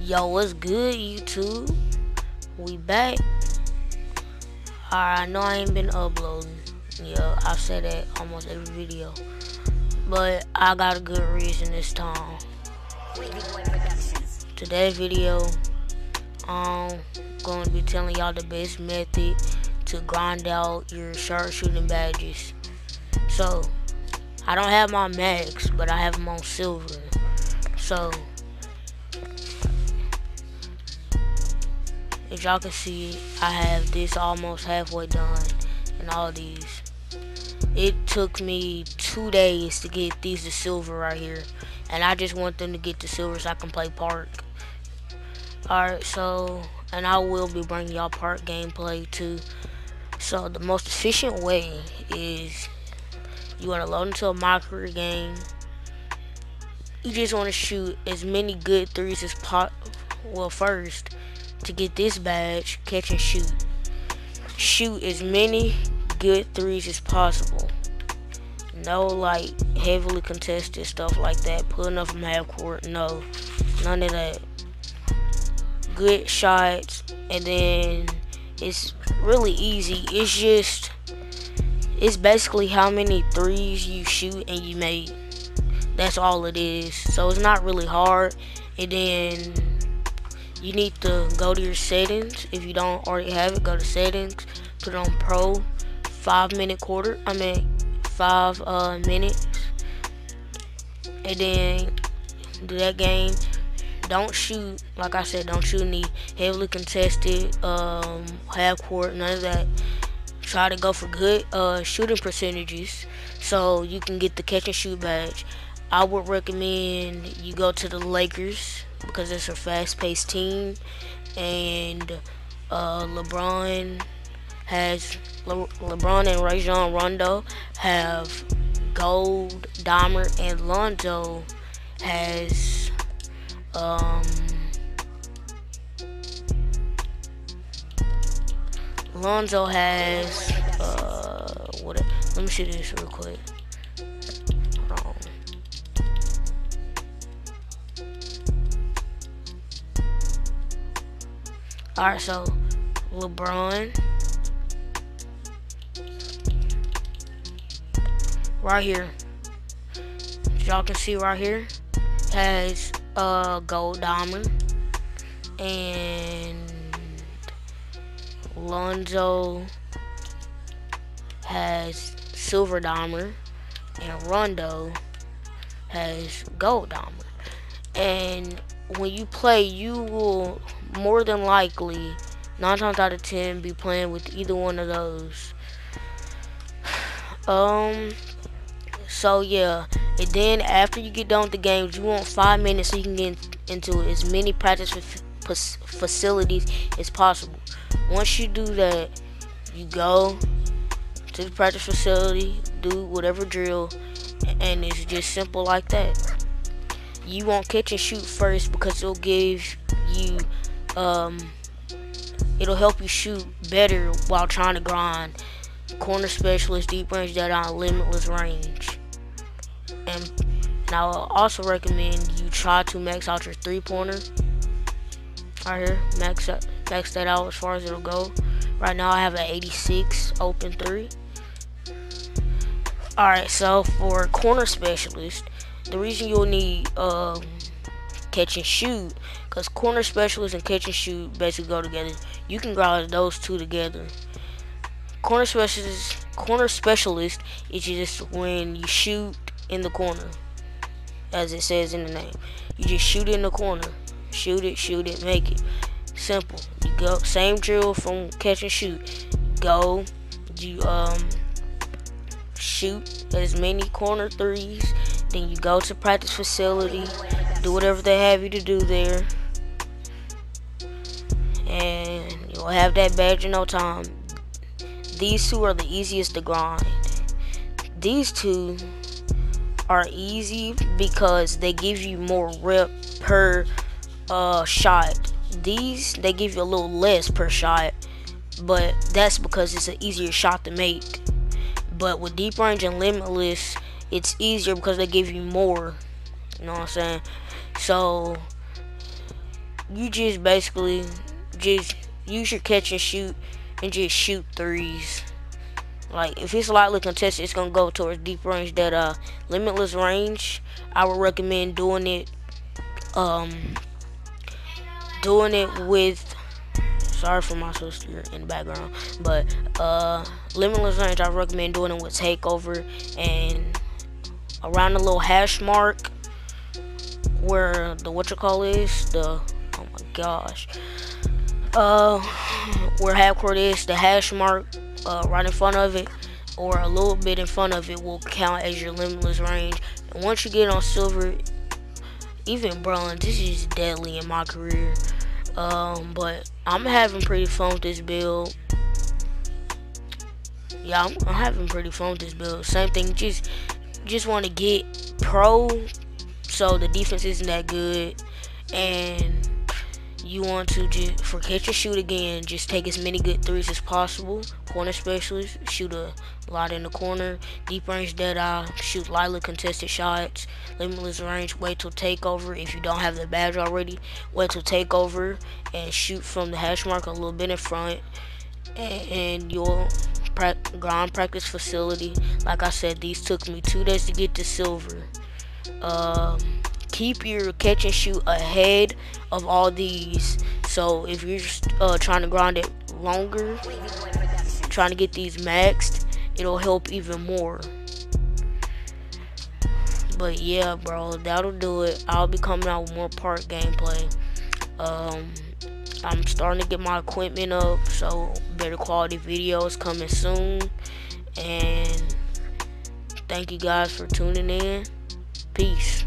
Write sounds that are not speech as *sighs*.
Yo, what's good, YouTube? We back. Alright, I know I ain't been uploading. Yeah, I said that almost every video. But I got a good reason this time. Today's video, um, I'm going to be telling y'all the best method to grind out your sharpshooting badges. So, I don't have my max, but I have them on silver. So, as y'all can see, I have this almost halfway done and all these. It took me two days to get these to silver right here. And I just want them to get to silver so I can play park. Alright, so, and I will be bringing y'all park gameplay too. So the most efficient way is you want to load into a MyCareer game. You just want to shoot as many good threes as possible. Well, first, to get this badge, catch and shoot. Shoot as many good threes as possible. No, like, heavily contested stuff like that. Putting up from half court, no. None of that. Good shots, and then it's really easy. It's just, it's basically how many threes you shoot and you make. That's all it is. So it's not really hard. And then you need to go to your settings. If you don't already have it, go to settings, put it on pro, five minute quarter. I mean, five uh, minutes, and then do that game don't shoot, like I said, don't shoot any heavily contested, um, half court, none of that. Try to go for good uh, shooting percentages so you can get the catch and shoot badge. I would recommend you go to the Lakers because it's a fast-paced team, and uh, LeBron has Le LeBron and Rajon Rondo have gold, diamond, and Lonzo has um, Lonzo has uh, what? Let me see this real quick. Alright, so LeBron right here. Y'all can see right here has uh, gold diamond and Lonzo has silver diamond and Rondo has gold diamond and when you play you will more than likely nine times out of ten be playing with either one of those *sighs* um so yeah and then after you get done with the games, you want five minutes so you can get into as many practice facilities as possible. Once you do that, you go to the practice facility, do whatever drill, and it's just simple like that. You want catch and shoot first because it'll give you, um, it'll help you shoot better while trying to grind. Corner specialist, deep range, that on limitless range. And, and I will also recommend you try to max out your three pointer right here max max that out as far as it'll go. Right now I have an 86 open three. Alright so for corner specialist the reason you'll need um, catch and shoot because corner specialist and catch and shoot basically go together you can grind those two together corner specialist corner specialist is just when you shoot in the corner, as it says in the name. You just shoot in the corner. Shoot it, shoot it, make it. Simple. You go, same drill from catch and shoot. Go, you um shoot as many corner threes. Then you go to practice facility, do whatever they have you to do there, and you'll have that badge in no time. These two are the easiest to grind. These two are easy because they give you more rep per uh, shot. These they give you a little less per shot, but that's because it's an easier shot to make. But with deep range and limitless, it's easier because they give you more. You know what I'm saying? So you just basically just use your catch and shoot and just shoot threes. Like if it's lightly contested, it's gonna go towards deep range. That uh limitless range, I would recommend doing it. Um, doing it with. Sorry for my sister in the background, but uh, limitless range, I recommend doing it with takeover and around the little hash mark where the what you call is the oh my gosh uh where half court is the hash mark uh, right in front of it or a little bit in front of it will count as your limitless range. And once you get on silver even bronze this is deadly in my career. Um but i'm having pretty fun with this build. Yeah I'm, I'm having pretty fun with this build. Same thing just just want to get pro so the defense isn't that good and you want to just for catch and shoot again just take as many good threes as possible. Corner specialist shoot a lot in the corner. Deep range dead eye shoot lightly contested shots. Limitless range wait till takeover. If you don't have the badge already wait till takeover and shoot from the hash mark a little bit in front and, and you'll pra ground practice facility. Like I said, these took me two days to get to silver. Um, keep your catch and shoot ahead of all these. So if you're just uh, trying to grind it longer, trying to get these maxed, it'll help even more. But yeah, bro, that'll do it. I'll be coming out with more park gameplay. Um, I'm starting to get my equipment up, so better quality videos coming soon. And thank you guys for tuning in. Peace.